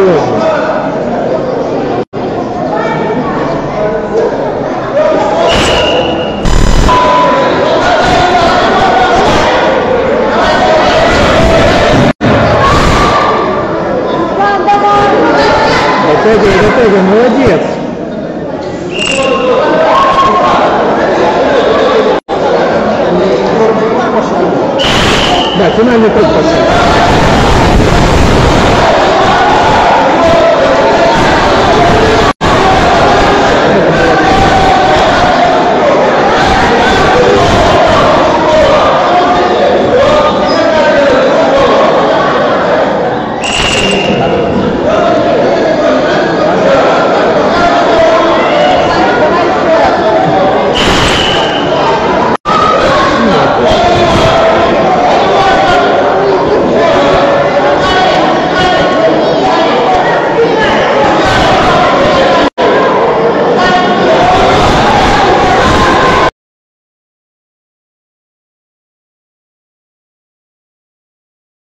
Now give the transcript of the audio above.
Серьезно? Затягивай, затягивай, молодец! Да, финальный круг пошел.